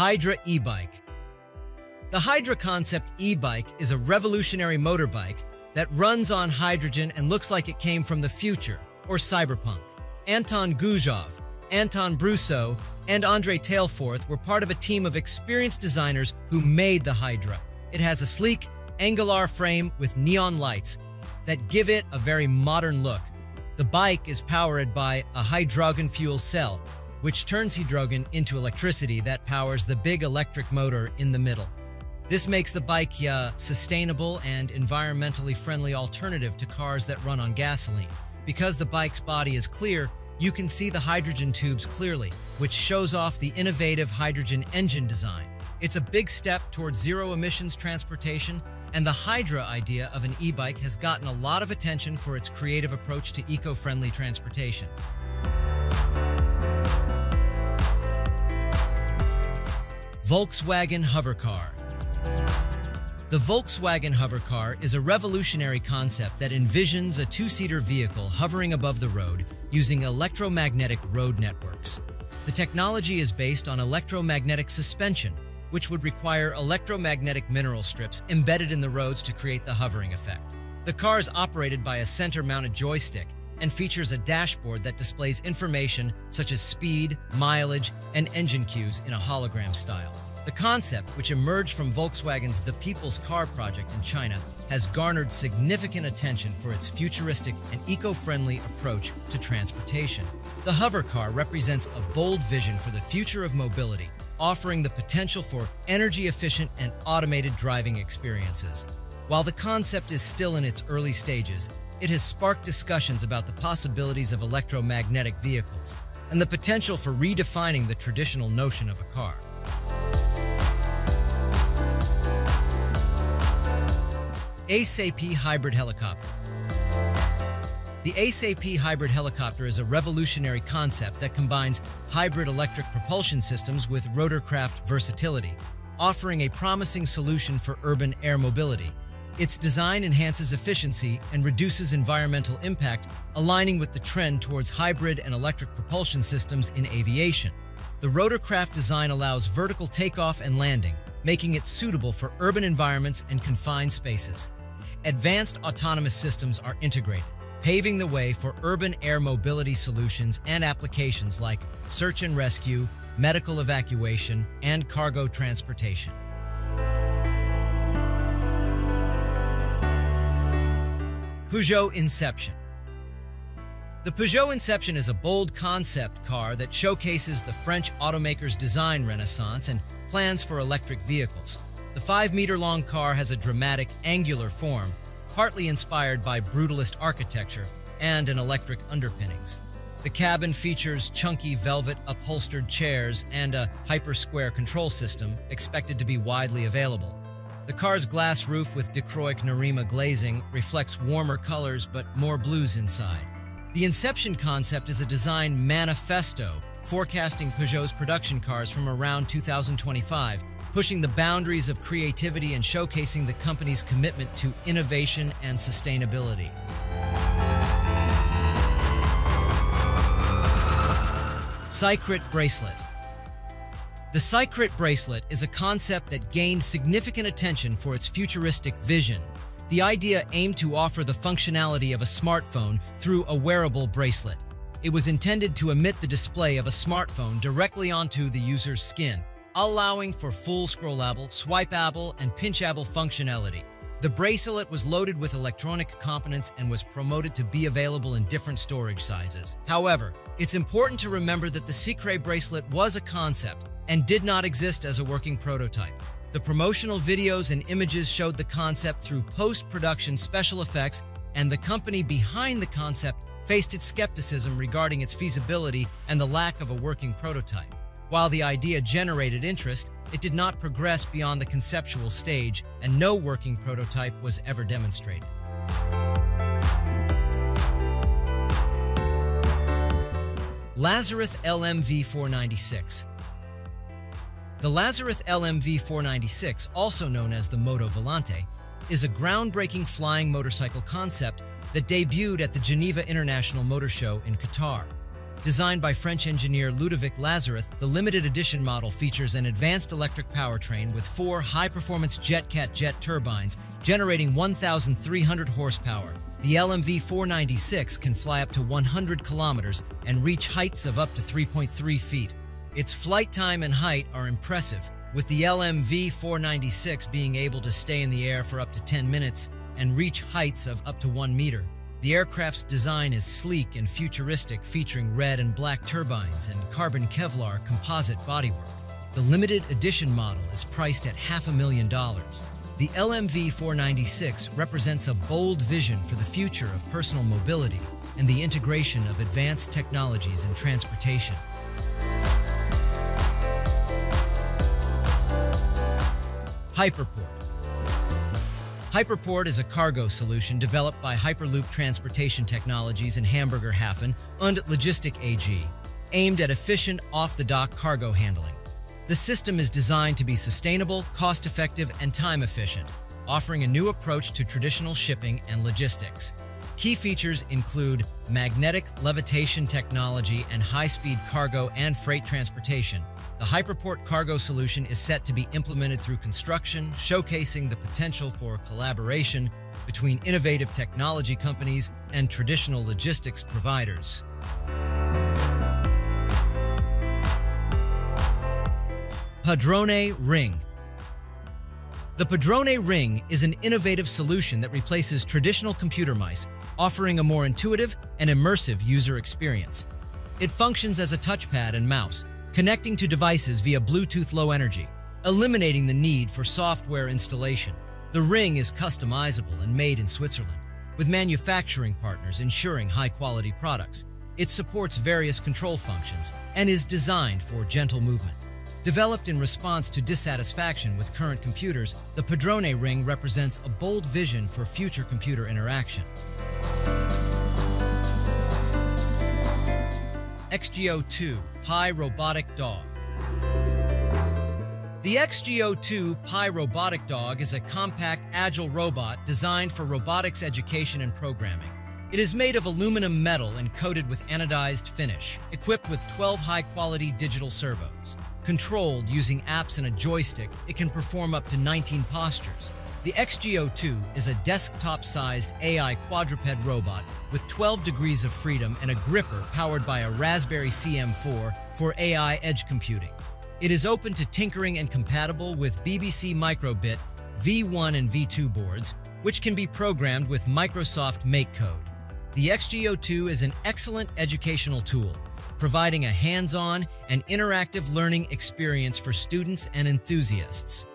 Hydra e-bike. The Hydra Concept e-bike is a revolutionary motorbike that runs on hydrogen and looks like it came from the future, or cyberpunk. Anton Guzhov, Anton Brusso, and Andre Tailforth were part of a team of experienced designers who made the Hydra. It has a sleek, angular frame with neon lights that give it a very modern look. The bike is powered by a hydrogen fuel cell, which turns hydrogen into electricity that powers the big electric motor in the middle. This makes the bike a sustainable and environmentally friendly alternative to cars that run on gasoline. Because the bike's body is clear, you can see the hydrogen tubes clearly, which shows off the innovative hydrogen engine design. It's a big step towards zero emissions transportation, and the Hydra idea of an e bike has gotten a lot of attention for its creative approach to eco friendly transportation. Volkswagen Hovercar the Volkswagen Hovercar is a revolutionary concept that envisions a two-seater vehicle hovering above the road using electromagnetic road networks. The technology is based on electromagnetic suspension, which would require electromagnetic mineral strips embedded in the roads to create the hovering effect. The car is operated by a center-mounted joystick and features a dashboard that displays information such as speed, mileage, and engine cues in a hologram style. The concept, which emerged from Volkswagen's The People's Car project in China, has garnered significant attention for its futuristic and eco-friendly approach to transportation. The hover car represents a bold vision for the future of mobility, offering the potential for energy-efficient and automated driving experiences. While the concept is still in its early stages, it has sparked discussions about the possibilities of electromagnetic vehicles and the potential for redefining the traditional notion of a car. ASAP Hybrid Helicopter The ASAP Hybrid Helicopter is a revolutionary concept that combines hybrid electric propulsion systems with rotorcraft versatility, offering a promising solution for urban air mobility. Its design enhances efficiency and reduces environmental impact, aligning with the trend towards hybrid and electric propulsion systems in aviation. The rotorcraft design allows vertical takeoff and landing, making it suitable for urban environments and confined spaces advanced autonomous systems are integrated, paving the way for urban air mobility solutions and applications like search and rescue, medical evacuation, and cargo transportation. Peugeot Inception The Peugeot Inception is a bold concept car that showcases the French automaker's design renaissance and plans for electric vehicles. The 5 meter long car has a dramatic, angular form, partly inspired by brutalist architecture and an electric underpinnings. The cabin features chunky velvet upholstered chairs and a hyper-square control system expected to be widely available. The car's glass roof with dichroic Narima glazing reflects warmer colors but more blues inside. The Inception concept is a design manifesto forecasting Peugeot's production cars from around 2025 pushing the boundaries of creativity and showcasing the company's commitment to innovation and sustainability. Cicret Bracelet The Cicret Bracelet is a concept that gained significant attention for its futuristic vision. The idea aimed to offer the functionality of a smartphone through a wearable bracelet. It was intended to emit the display of a smartphone directly onto the user's skin, allowing for full scrollable, swipeable, and pinchable functionality. The bracelet was loaded with electronic components and was promoted to be available in different storage sizes. However, it's important to remember that the Cicret bracelet was a concept and did not exist as a working prototype. The promotional videos and images showed the concept through post-production special effects, and the company behind the concept faced its skepticism regarding its feasibility and the lack of a working prototype. While the idea generated interest, it did not progress beyond the conceptual stage, and no working prototype was ever demonstrated. Lazareth LMV 496 The Lazareth LMV 496, also known as the Moto Volante, is a groundbreaking flying motorcycle concept that debuted at the Geneva International Motor Show in Qatar. Designed by French engineer Ludovic Lazareth, the limited edition model features an advanced electric powertrain with four high-performance JetCat jet turbines generating 1,300 horsepower. The LMV 496 can fly up to 100 kilometers and reach heights of up to 3.3 feet. Its flight time and height are impressive, with the LMV 496 being able to stay in the air for up to 10 minutes and reach heights of up to 1 meter. The aircraft's design is sleek and futuristic, featuring red and black turbines and carbon Kevlar composite bodywork. The limited edition model is priced at half a million dollars. The LMV 496 represents a bold vision for the future of personal mobility and the integration of advanced technologies in transportation. Hyperport Hyperport is a cargo solution developed by Hyperloop Transportation Technologies in Hamburger Hafen and Logistic AG, aimed at efficient off-the-dock cargo handling. The system is designed to be sustainable, cost-effective, and time-efficient, offering a new approach to traditional shipping and logistics. Key features include magnetic levitation technology and high-speed cargo and freight transportation, the Hyperport cargo solution is set to be implemented through construction, showcasing the potential for collaboration between innovative technology companies and traditional logistics providers. Padrone Ring The Padrone Ring is an innovative solution that replaces traditional computer mice, offering a more intuitive and immersive user experience. It functions as a touchpad and mouse, connecting to devices via Bluetooth Low Energy, eliminating the need for software installation. The ring is customizable and made in Switzerland, with manufacturing partners ensuring high-quality products. It supports various control functions and is designed for gentle movement. Developed in response to dissatisfaction with current computers, the Padrone ring represents a bold vision for future computer interaction. XGO2 Pi Robotic Dog The XGO2 Pi Robotic Dog is a compact, agile robot designed for robotics education and programming. It is made of aluminum metal and coated with anodized finish, equipped with 12 high-quality digital servos. Controlled using apps and a joystick, it can perform up to 19 postures, the XGO2 is a desktop-sized AI quadruped robot with 12 degrees of freedom and a gripper powered by a Raspberry CM4 for AI edge computing. It is open to tinkering and compatible with BBC Microbit V1 and V2 boards, which can be programmed with Microsoft MakeCode. The XGO2 is an excellent educational tool, providing a hands-on and interactive learning experience for students and enthusiasts.